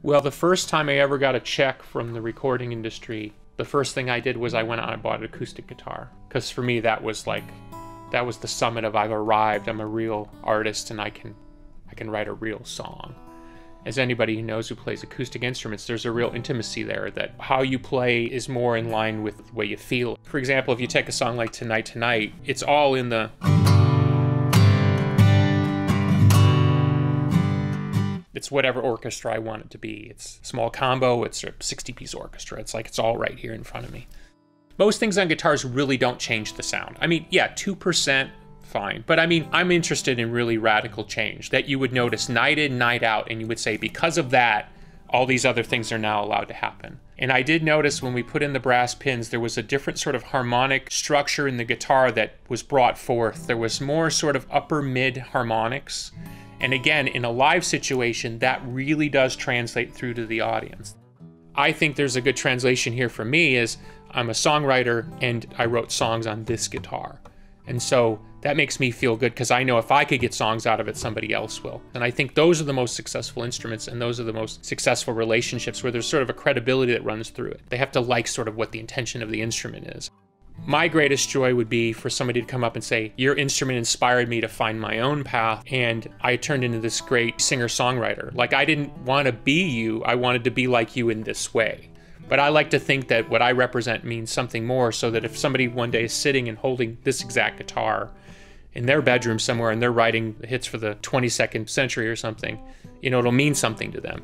Well, the first time I ever got a check from the recording industry, the first thing I did was I went out and bought an acoustic guitar. Because for me, that was like, that was the summit of I've arrived. I'm a real artist and I can, I can write a real song. As anybody who knows who plays acoustic instruments, there's a real intimacy there that how you play is more in line with the way you feel. For example, if you take a song like Tonight Tonight, it's all in the it's whatever orchestra I want it to be. It's small combo, it's a 60 piece orchestra. It's like it's all right here in front of me. Most things on guitars really don't change the sound. I mean, yeah, 2%, fine. But I mean, I'm interested in really radical change that you would notice night in, night out, and you would say, because of that, all these other things are now allowed to happen. And I did notice when we put in the brass pins, there was a different sort of harmonic structure in the guitar that was brought forth. There was more sort of upper mid harmonics and again, in a live situation, that really does translate through to the audience. I think there's a good translation here for me is I'm a songwriter and I wrote songs on this guitar. And so that makes me feel good because I know if I could get songs out of it, somebody else will. And I think those are the most successful instruments and those are the most successful relationships where there's sort of a credibility that runs through it. They have to like sort of what the intention of the instrument is. My greatest joy would be for somebody to come up and say, Your instrument inspired me to find my own path, and I turned into this great singer songwriter. Like, I didn't want to be you, I wanted to be like you in this way. But I like to think that what I represent means something more, so that if somebody one day is sitting and holding this exact guitar in their bedroom somewhere and they're writing hits for the 22nd century or something, you know, it'll mean something to them.